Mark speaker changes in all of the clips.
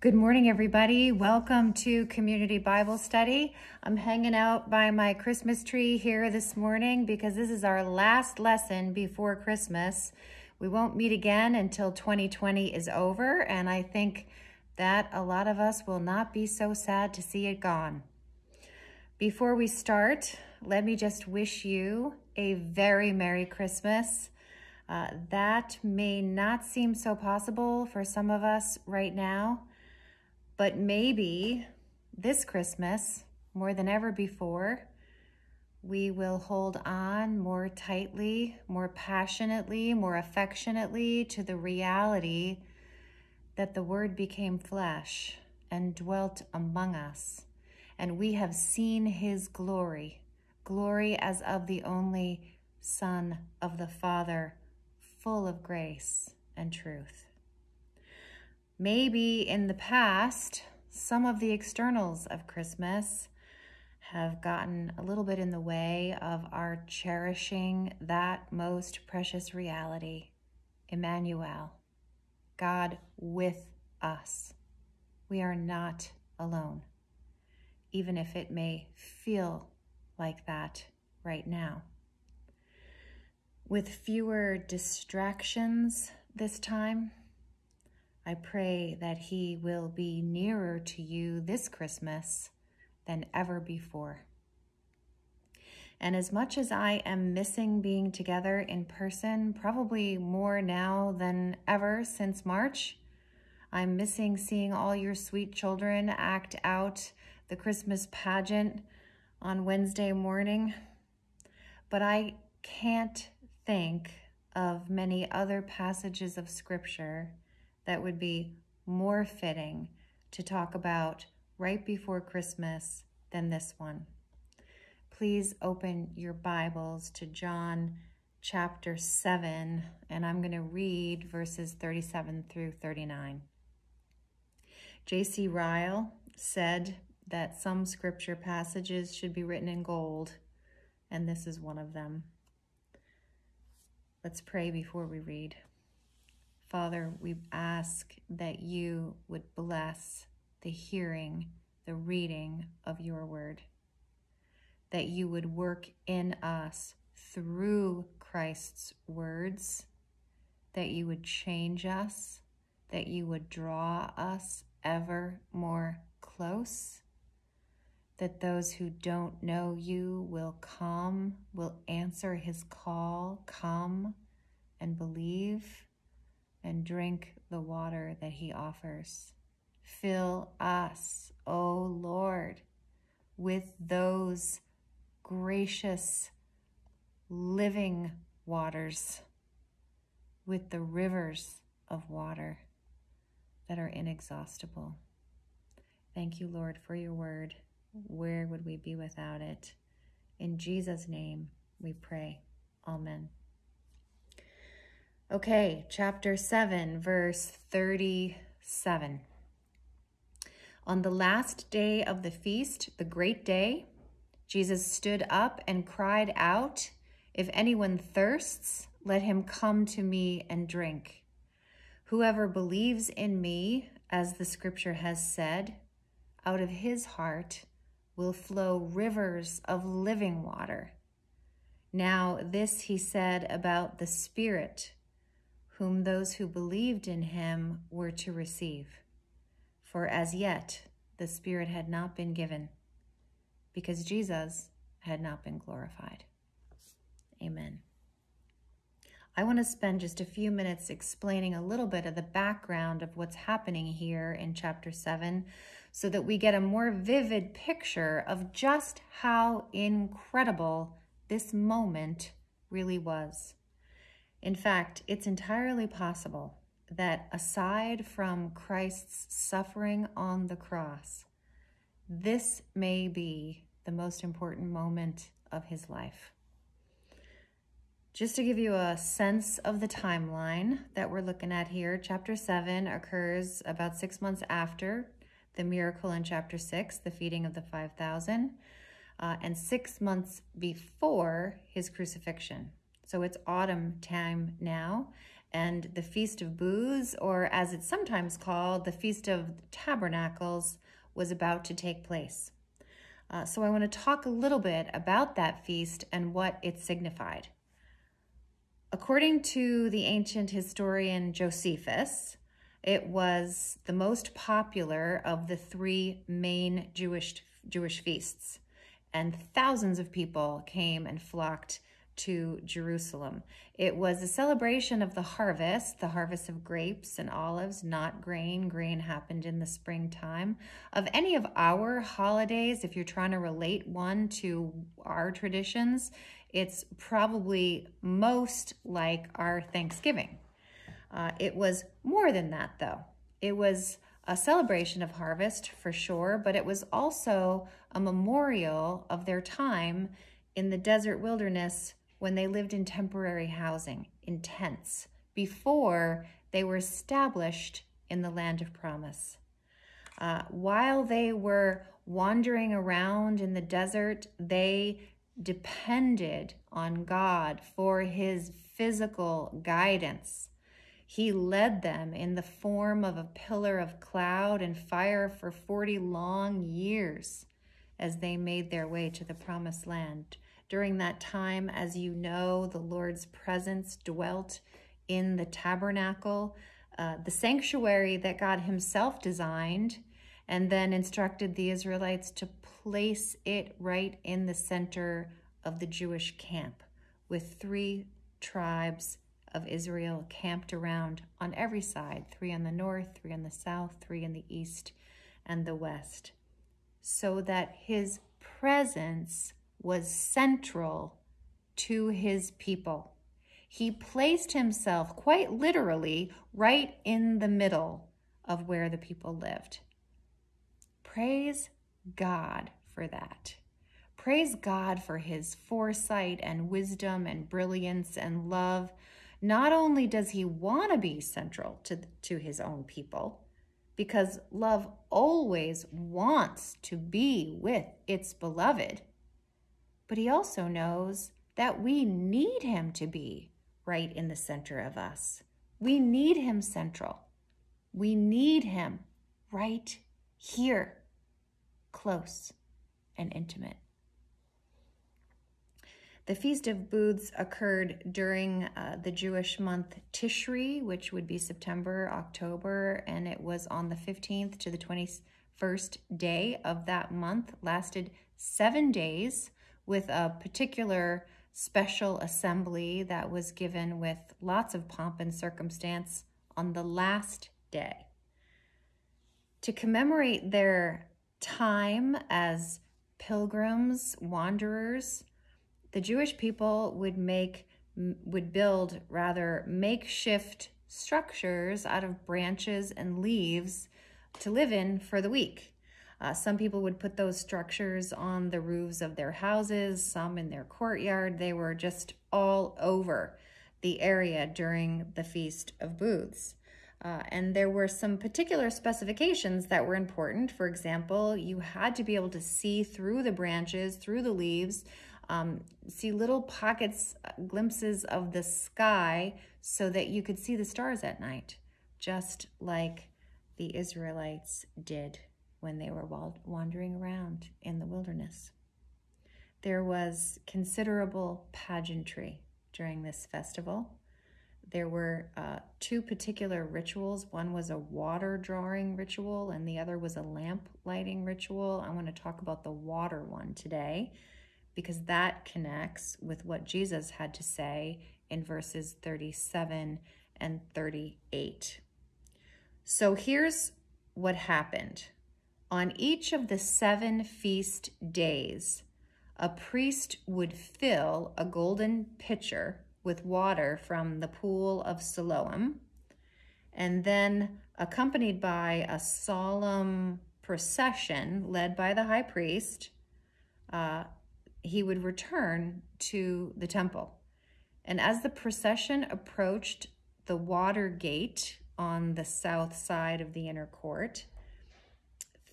Speaker 1: Good morning, everybody. Welcome to Community Bible Study. I'm hanging out by my Christmas tree here this morning because this is our last lesson before Christmas. We won't meet again until 2020 is over, and I think that a lot of us will not be so sad to see it gone. Before we start, let me just wish you a very Merry Christmas. Uh, that may not seem so possible for some of us right now, but maybe this Christmas, more than ever before, we will hold on more tightly, more passionately, more affectionately to the reality that the Word became flesh and dwelt among us. And we have seen his glory, glory as of the only Son of the Father, full of grace and truth. Maybe in the past, some of the externals of Christmas have gotten a little bit in the way of our cherishing that most precious reality, Emmanuel, God with us. We are not alone, even if it may feel like that right now. With fewer distractions this time, I pray that he will be nearer to you this Christmas than ever before. And as much as I am missing being together in person, probably more now than ever since March, I'm missing seeing all your sweet children act out the Christmas pageant on Wednesday morning. But I can't think of many other passages of Scripture that would be more fitting to talk about right before Christmas than this one. Please open your Bibles to John chapter 7, and I'm going to read verses 37 through 39. J.C. Ryle said that some scripture passages should be written in gold, and this is one of them. Let's pray before we read. Father, we ask that you would bless the hearing, the reading of your word, that you would work in us through Christ's words, that you would change us, that you would draw us ever more close, that those who don't know you will come, will answer his call, come and believe and drink the water that he offers. Fill us, O Lord, with those gracious living waters, with the rivers of water that are inexhaustible. Thank you, Lord, for your word. Where would we be without it? In Jesus' name we pray. Amen. Okay, chapter 7, verse 37. On the last day of the feast, the great day, Jesus stood up and cried out, If anyone thirsts, let him come to me and drink. Whoever believes in me, as the scripture has said, out of his heart will flow rivers of living water. Now, this he said about the Spirit whom those who believed in him were to receive. For as yet the Spirit had not been given, because Jesus had not been glorified. Amen. I want to spend just a few minutes explaining a little bit of the background of what's happening here in chapter 7 so that we get a more vivid picture of just how incredible this moment really was. In fact, it's entirely possible that aside from Christ's suffering on the cross, this may be the most important moment of his life. Just to give you a sense of the timeline that we're looking at here, chapter 7 occurs about six months after the miracle in chapter 6, the feeding of the 5,000, uh, and six months before his crucifixion. So it's autumn time now, and the Feast of Booths, or as it's sometimes called, the Feast of Tabernacles, was about to take place. Uh, so I want to talk a little bit about that feast and what it signified. According to the ancient historian Josephus, it was the most popular of the three main Jewish Jewish feasts, and thousands of people came and flocked to Jerusalem. It was a celebration of the harvest, the harvest of grapes and olives, not grain. Grain happened in the springtime. Of any of our holidays, if you're trying to relate one to our traditions, it's probably most like our Thanksgiving. Uh, it was more than that, though. It was a celebration of harvest for sure, but it was also a memorial of their time in the desert wilderness when they lived in temporary housing, in tents, before they were established in the land of promise. Uh, while they were wandering around in the desert, they depended on God for his physical guidance. He led them in the form of a pillar of cloud and fire for 40 long years as they made their way to the promised land. During that time, as you know, the Lord's presence dwelt in the tabernacle, uh, the sanctuary that God Himself designed, and then instructed the Israelites to place it right in the center of the Jewish camp, with three tribes of Israel camped around on every side three on the north, three on the south, three in the east and the west, so that His presence was central to his people. He placed himself quite literally right in the middle of where the people lived. Praise God for that. Praise God for his foresight and wisdom and brilliance and love. Not only does he want to be central to, to his own people, because love always wants to be with its beloved, but he also knows that we need him to be right in the center of us. We need him central. We need him right here, close and intimate. The Feast of Booths occurred during uh, the Jewish month Tishri, which would be September, October, and it was on the 15th to the 21st day of that month, lasted seven days with a particular special assembly that was given with lots of pomp and circumstance on the last day. To commemorate their time as pilgrims, wanderers, the Jewish people would make would build rather makeshift structures out of branches and leaves to live in for the week. Uh, some people would put those structures on the roofs of their houses, some in their courtyard. They were just all over the area during the Feast of Booths. Uh, and there were some particular specifications that were important. For example, you had to be able to see through the branches, through the leaves, um, see little pockets, uh, glimpses of the sky so that you could see the stars at night, just like the Israelites did when they were wandering around in the wilderness. There was considerable pageantry during this festival. There were uh, two particular rituals. One was a water drawing ritual, and the other was a lamp lighting ritual. I want to talk about the water one today because that connects with what Jesus had to say in verses 37 and 38. So here's what happened on each of the seven feast days, a priest would fill a golden pitcher with water from the pool of Siloam, and then accompanied by a solemn procession led by the high priest, uh, he would return to the temple. And as the procession approached the water gate on the south side of the inner court,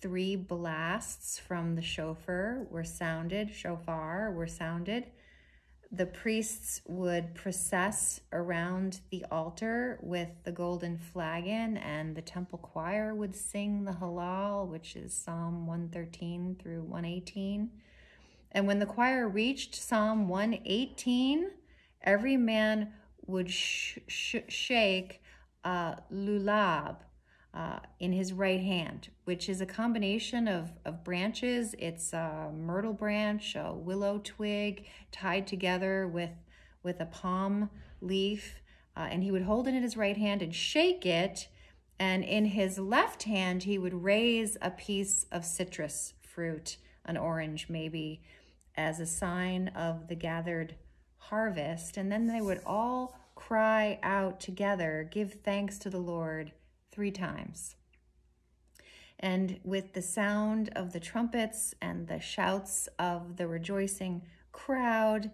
Speaker 1: three blasts from the shofar were sounded, shofar were sounded. the priests would process around the altar with the golden flagon, and the temple choir would sing the Hallel, which is Psalm 113 through 118. And when the choir reached Psalm 118, every man would sh- sh- shake a lulab uh, in his right hand, which is a combination of, of branches. It's a myrtle branch, a willow twig tied together with, with a palm leaf. Uh, and he would hold it in his right hand and shake it. And in his left hand, he would raise a piece of citrus fruit, an orange maybe, as a sign of the gathered harvest. And then they would all cry out together, Give thanks to the Lord, three times. And with the sound of the trumpets and the shouts of the rejoicing crowd,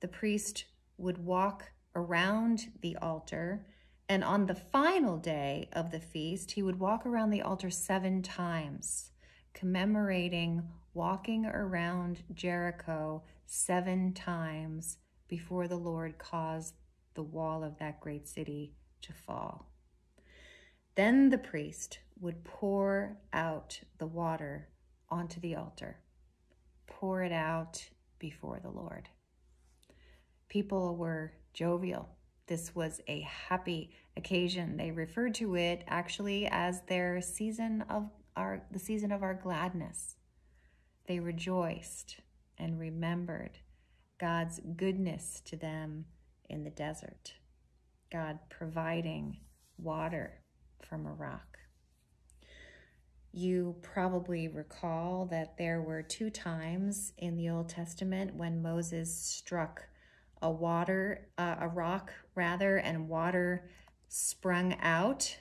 Speaker 1: the priest would walk around the altar. And on the final day of the feast, he would walk around the altar seven times, commemorating walking around Jericho seven times before the Lord caused the wall of that great city to fall. Then the priest would pour out the water onto the altar, pour it out before the Lord. People were jovial. This was a happy occasion. They referred to it actually as their season of our the season of our gladness. They rejoiced and remembered God's goodness to them in the desert, God providing water from a rock. You probably recall that there were two times in the Old Testament when Moses struck a water, uh, a rock rather, and water sprung out.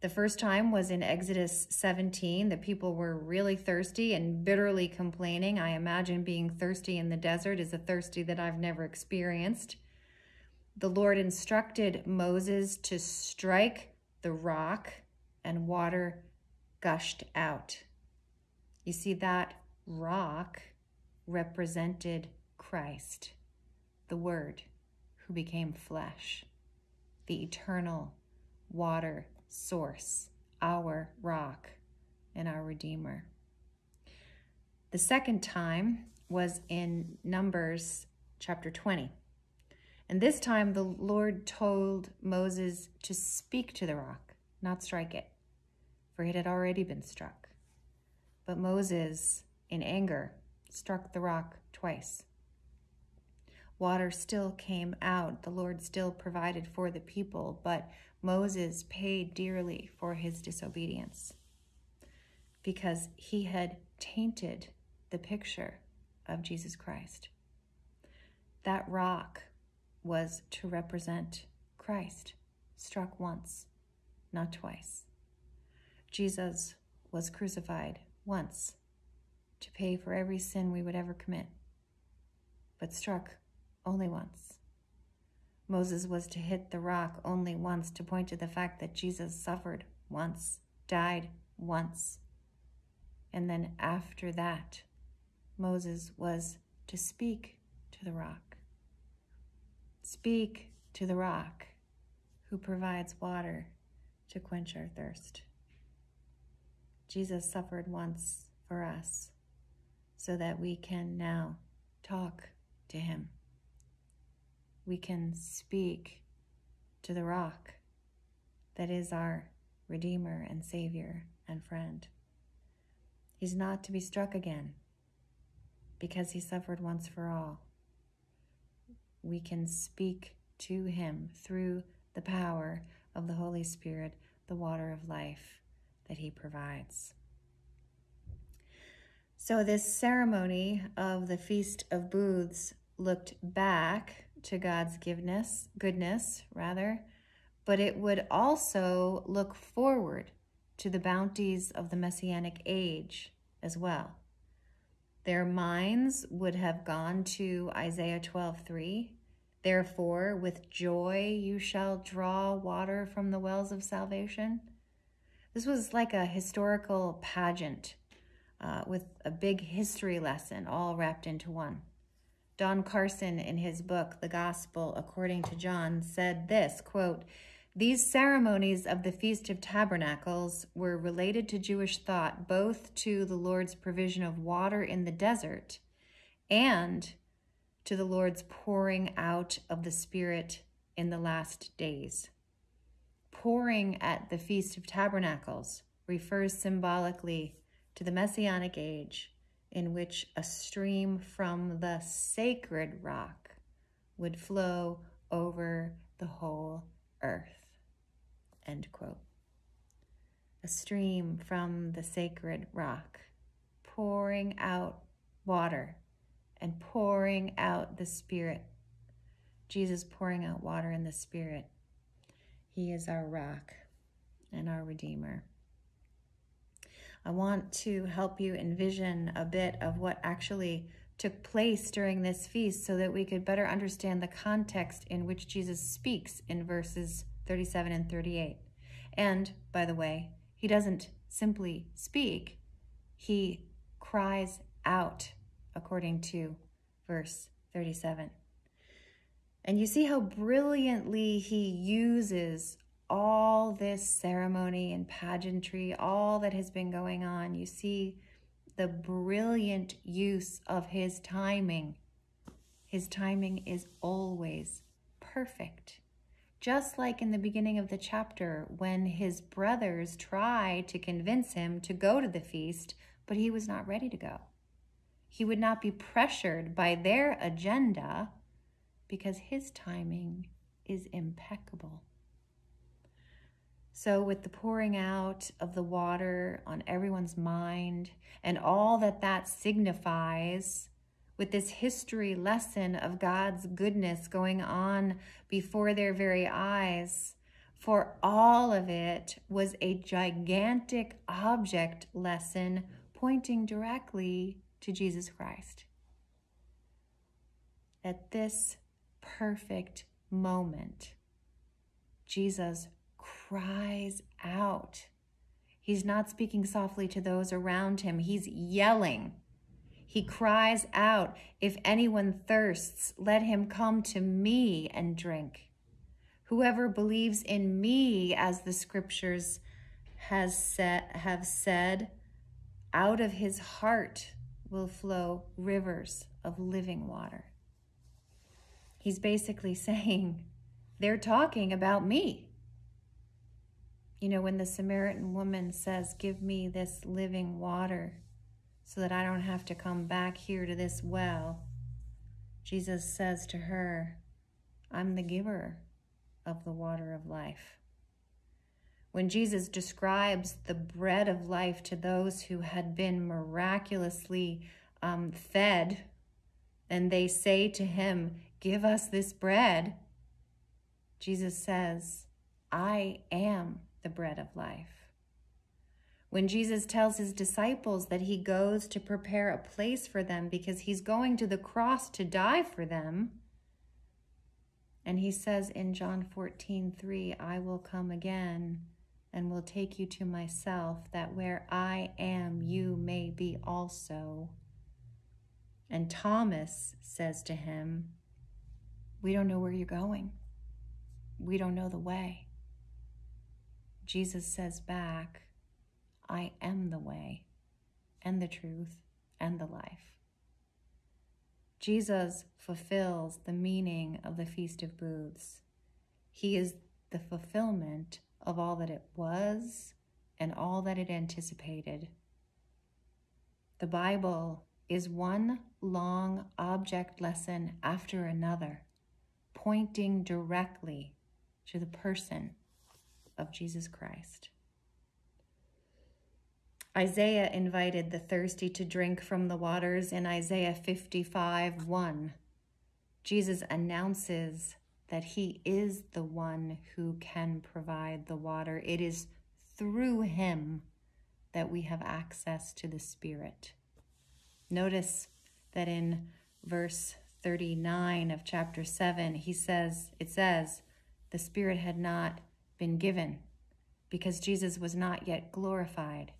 Speaker 1: The first time was in Exodus 17. The people were really thirsty and bitterly complaining. I imagine being thirsty in the desert is a thirsty that I've never experienced. The Lord instructed Moses to strike the rock and water gushed out. You see, that rock represented Christ, the Word who became flesh, the eternal water source, our rock, and our Redeemer. The second time was in Numbers chapter 20. And this time the Lord told Moses to speak to the rock not strike it, for it had already been struck. But Moses, in anger, struck the rock twice. Water still came out. The Lord still provided for the people, but Moses paid dearly for his disobedience because he had tainted the picture of Jesus Christ. That rock was to represent Christ, struck once not twice. Jesus was crucified once to pay for every sin we would ever commit, but struck only once. Moses was to hit the rock only once to point to the fact that Jesus suffered once, died once. And then after that, Moses was to speak to the rock. Speak to the rock who provides water to quench our thirst. Jesus suffered once for us so that we can now talk to him. We can speak to the rock that is our Redeemer and Savior and friend. He's not to be struck again because he suffered once for all. We can speak to him through the power of the Holy Spirit, the water of life that He provides. So, this ceremony of the Feast of Booths looked back to God's goodness, goodness rather, but it would also look forward to the bounties of the Messianic age as well. Their minds would have gone to Isaiah 12 3, Therefore, with joy you shall draw water from the wells of salvation. This was like a historical pageant uh, with a big history lesson all wrapped into one. Don Carson, in his book, The Gospel According to John, said this quote, These ceremonies of the Feast of Tabernacles were related to Jewish thought both to the Lord's provision of water in the desert and to the Lord's pouring out of the Spirit in the last days. Pouring at the Feast of Tabernacles refers symbolically to the Messianic age in which a stream from the sacred rock would flow over the whole earth. End quote. A stream from the sacred rock, pouring out water and pouring out the Spirit. Jesus pouring out water in the Spirit. He is our rock and our Redeemer. I want to help you envision a bit of what actually took place during this feast so that we could better understand the context in which Jesus speaks in verses 37 and 38. And, by the way, he doesn't simply speak, he cries out, according to verse 37. And you see how brilliantly he uses all this ceremony and pageantry, all that has been going on, you see the brilliant use of his timing. His timing is always perfect. Just like in the beginning of the chapter, when his brothers tried to convince him to go to the feast, but he was not ready to go. He would not be pressured by their agenda because his timing is impeccable. So, with the pouring out of the water on everyone's mind and all that that signifies, with this history lesson of God's goodness going on before their very eyes, for all of it was a gigantic object lesson pointing directly to Jesus Christ. At this perfect moment, Jesus cries out. He's not speaking softly to those around him, he's yelling. He cries out, If anyone thirsts, let him come to me and drink. Whoever believes in me, as the scriptures has said, have said, out of his heart will flow rivers of living water. He's basically saying, They're talking about me. You know, when the Samaritan woman says, Give me this living water so that I don't have to come back here to this well, Jesus says to her, I'm the giver of the water of life. When Jesus describes the bread of life to those who had been miraculously um, fed, and they say to him, Give us this bread, Jesus says, I am the bread of life. When Jesus tells his disciples that he goes to prepare a place for them because he's going to the cross to die for them, and he says in John 14, 3, I will come again and will take you to myself, that where I am, you may be also. And Thomas says to him, We don't know where you're going. We don't know the way. Jesus says back, I am the way and the truth and the life. Jesus fulfills the meaning of the Feast of Booths. He is the fulfillment of all that it was and all that it anticipated. The Bible is one long object lesson after another, pointing directly to the person of Jesus Christ. Isaiah invited the thirsty to drink from the waters in Isaiah 55 1. Jesus announces that he is the one who can provide the water. It is through him that we have access to the Spirit. Notice that in verse 39 of chapter 7, he says, it says, the Spirit had not been given because Jesus was not yet glorified.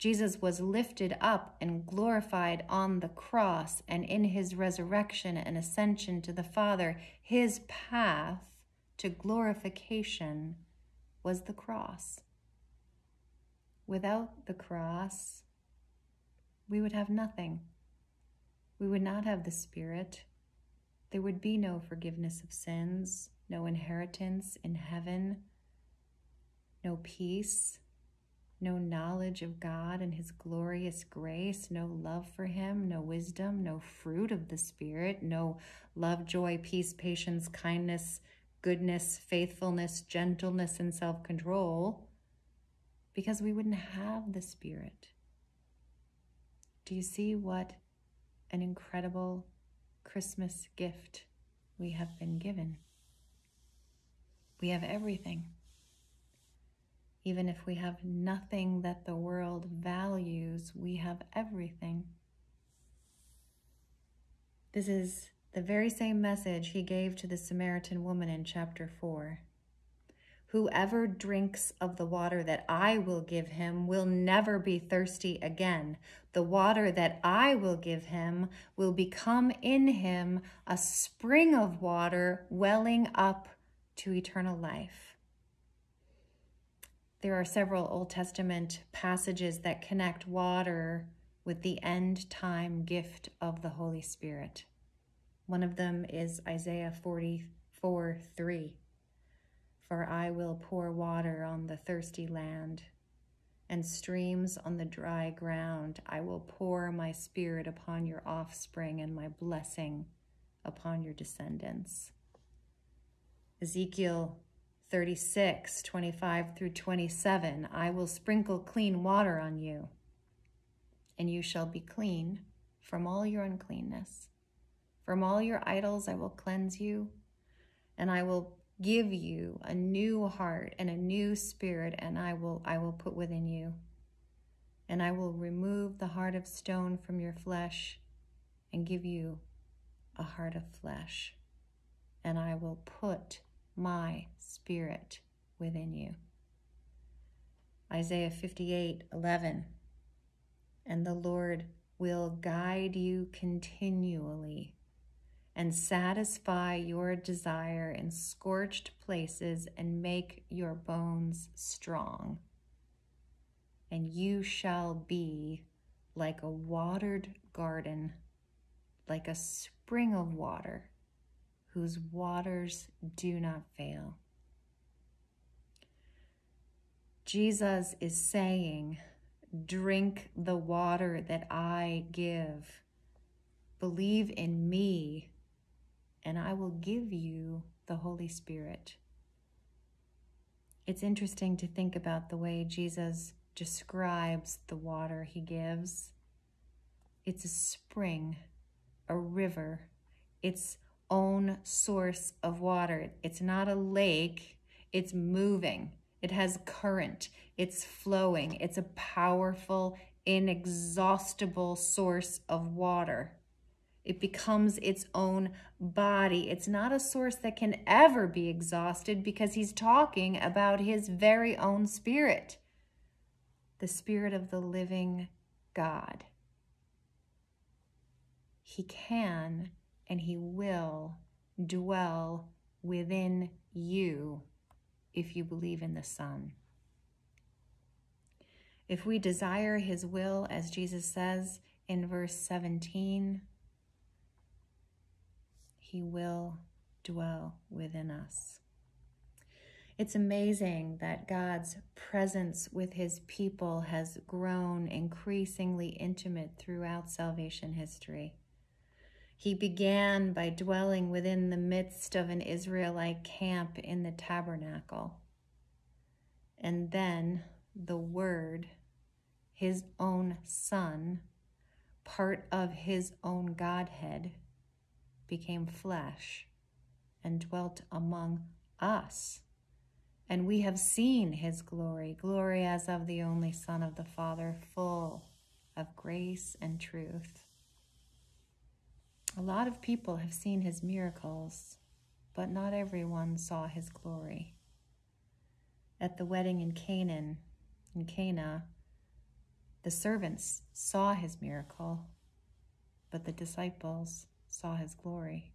Speaker 1: Jesus was lifted up and glorified on the cross, and in his resurrection and ascension to the Father, his path to glorification was the cross. Without the cross, we would have nothing. We would not have the Spirit. There would be no forgiveness of sins, no inheritance in heaven, no peace no knowledge of God and His glorious grace, no love for Him, no wisdom, no fruit of the Spirit, no love, joy, peace, patience, kindness, goodness, faithfulness, gentleness, and self control, because we wouldn't have the Spirit. Do you see what an incredible Christmas gift we have been given? We have everything even if we have nothing that the world values, we have everything. This is the very same message he gave to the Samaritan woman in chapter 4. Whoever drinks of the water that I will give him will never be thirsty again. The water that I will give him will become in him a spring of water welling up to eternal life. There are several Old Testament passages that connect water with the end time gift of the Holy Spirit. One of them is Isaiah 44 3. For I will pour water on the thirsty land and streams on the dry ground. I will pour my spirit upon your offspring and my blessing upon your descendants. Ezekiel 36, 25 through 27. I will sprinkle clean water on you, and you shall be clean from all your uncleanness. From all your idols I will cleanse you, and I will give you a new heart and a new spirit, and I will I will put within you. And I will remove the heart of stone from your flesh and give you a heart of flesh. And I will put my spirit within you. Isaiah 58 11. And the Lord will guide you continually and satisfy your desire in scorched places and make your bones strong. And you shall be like a watered garden, like a spring of water whose waters do not fail. Jesus is saying, Drink the water that I give. Believe in me, and I will give you the Holy Spirit. It's interesting to think about the way Jesus describes the water he gives. It's a spring, a river. It's own source of water. It's not a lake, it's moving. It has current, it's flowing. It's a powerful, inexhaustible source of water. It becomes its own body. It's not a source that can ever be exhausted because he's talking about his very own spirit, the spirit of the living God. He can and he will dwell within you if you believe in the Son. If we desire his will, as Jesus says in verse 17, he will dwell within us. It's amazing that God's presence with his people has grown increasingly intimate throughout salvation history. He began by dwelling within the midst of an Israelite camp in the tabernacle. And then the Word, his own Son, part of his own Godhead, became flesh and dwelt among us. And we have seen his glory, glory as of the only Son of the Father, full of grace and truth. A lot of people have seen his miracles, but not everyone saw his glory. At the wedding in Canaan, in Cana, The servants saw his miracle, but the disciples saw his glory.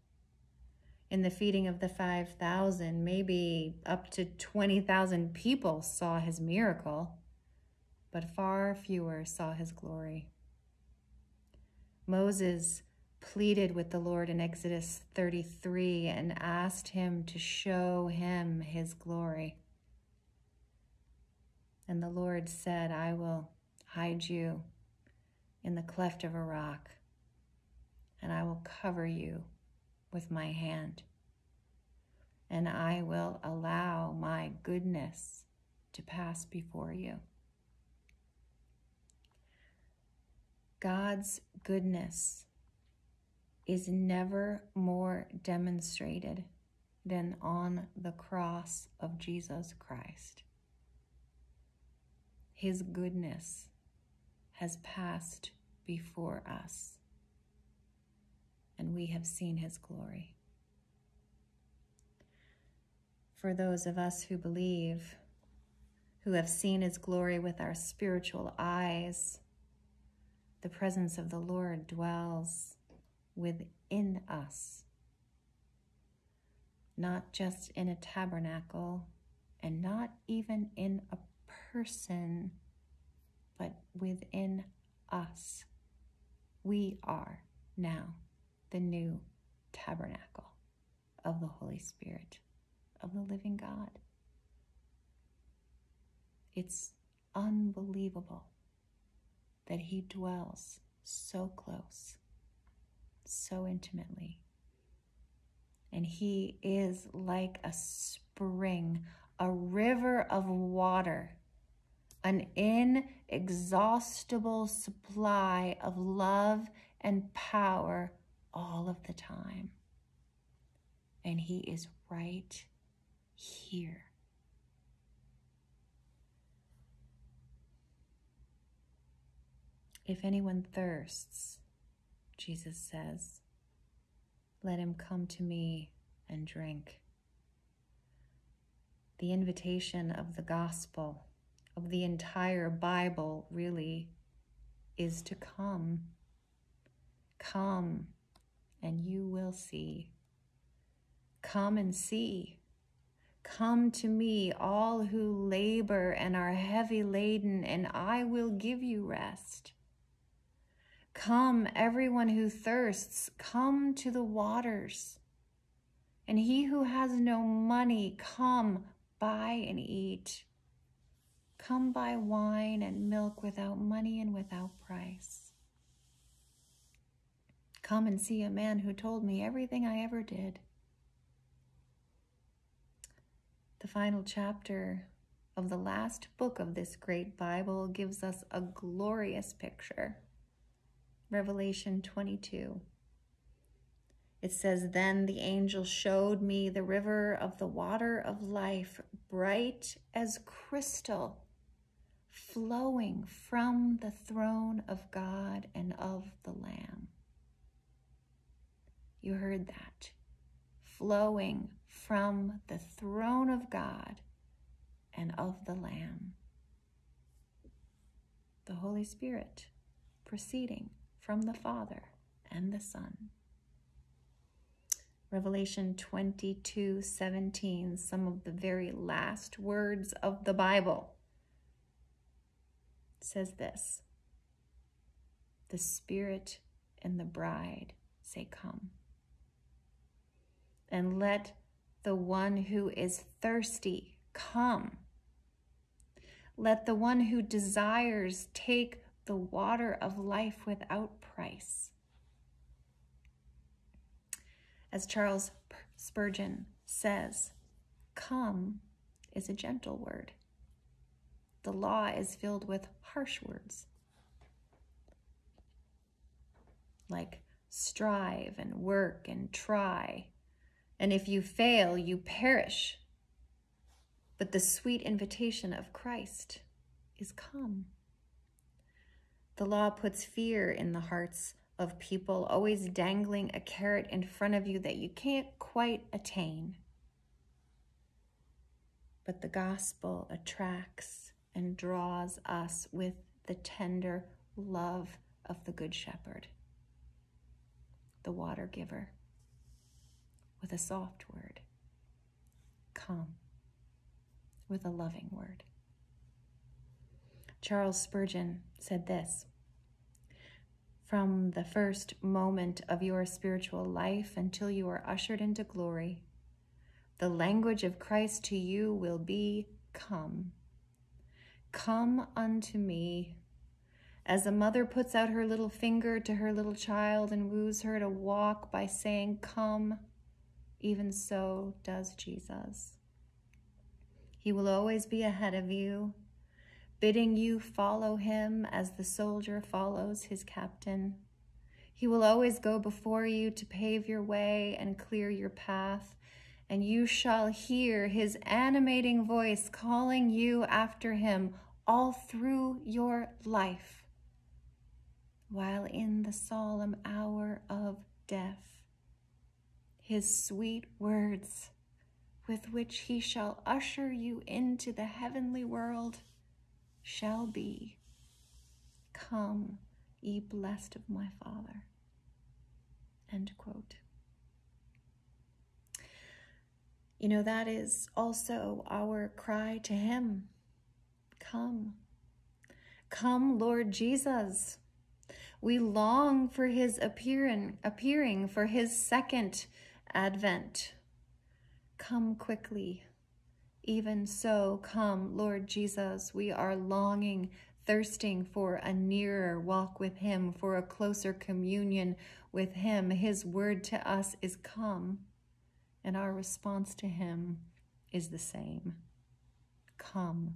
Speaker 1: In the feeding of the 5,000, maybe up to 20,000 people saw his miracle, but far fewer saw his glory. Moses pleaded with the Lord in Exodus 33 and asked him to show him his glory. And the Lord said, I will hide you in the cleft of a rock, and I will cover you with my hand, and I will allow my goodness to pass before you. God's goodness is never more demonstrated than on the cross of Jesus Christ. His goodness has passed before us, and we have seen his glory. For those of us who believe, who have seen his glory with our spiritual eyes, the presence of the Lord dwells within us, not just in a tabernacle and not even in a person, but within us. We are now the new tabernacle of the Holy Spirit, of the living God. It's unbelievable that He dwells so close, so intimately. And He is like a spring, a river of water an inexhaustible supply of love and power all of the time. And He is right here. If anyone thirsts, Jesus says, let him come to me and drink. The invitation of the gospel of the entire Bible really is to come. Come and you will see. Come and see. Come to me, all who labor and are heavy laden, and I will give you rest. Come, everyone who thirsts, come to the waters. And he who has no money, come, buy and eat. Come buy wine and milk without money and without price. Come and see a man who told me everything I ever did. The final chapter of the last book of this great Bible gives us a glorious picture. Revelation 22. It says, Then the angel showed me the river of the water of life, bright as crystal flowing from the throne of God and of the Lamb. You heard that. Flowing from the throne of God and of the Lamb. The Holy Spirit proceeding from the Father and the Son. Revelation 22 17, some of the very last words of the Bible says this The Spirit and the bride say, Come. And let the one who is thirsty come. Let the one who desires take the water of life without price. As Charles Spurgeon says, come is a gentle word the law is filled with harsh words like strive and work and try. And if you fail, you perish. But the sweet invitation of Christ is come. The law puts fear in the hearts of people, always dangling a carrot in front of you that you can't quite attain. But the gospel attracts and draws us with the tender love of the Good Shepherd, the water giver, with a soft word. Come, with a loving word. Charles Spurgeon said this From the first moment of your spiritual life until you are ushered into glory, the language of Christ to you will be come. Come unto me. As a mother puts out her little finger to her little child and woos her to walk by saying, Come, even so does Jesus. He will always be ahead of you bidding you follow him as the soldier follows his captain. He will always go before you to pave your way and clear your path, and you shall hear his animating voice calling you after him all through your life, while in the solemn hour of death, his sweet words with which he shall usher you into the heavenly world shall be. Come, ye blessed of my Father. End quote. You know, that is also our cry to Him Come. Come, Lord Jesus. We long for His appearing, appearing for His second advent. Come quickly. Even so, come, Lord Jesus, we are longing, thirsting for a nearer walk with Him, for a closer communion with Him. His word to us is come, and our response to Him is the same Come.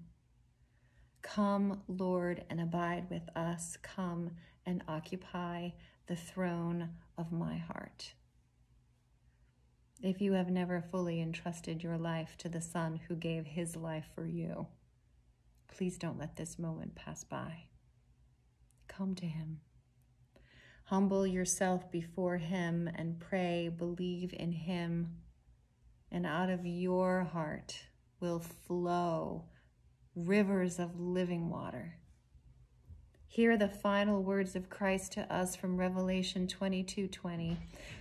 Speaker 1: Come, Lord, and abide with us. Come and occupy the throne of my heart. If you have never fully entrusted your life to the Son who gave his life for you, please don't let this moment pass by. Come to him. Humble yourself before him and pray, believe in him, and out of your heart will flow rivers of living water. Hear the final words of Christ to us from Revelation 22 20.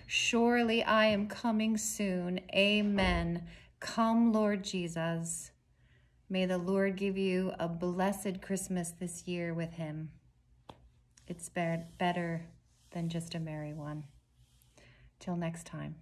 Speaker 1: Surely I am coming soon. Amen. Come, Lord Jesus. May the Lord give you a blessed Christmas this year with Him. It's better than just a merry one. Till next time.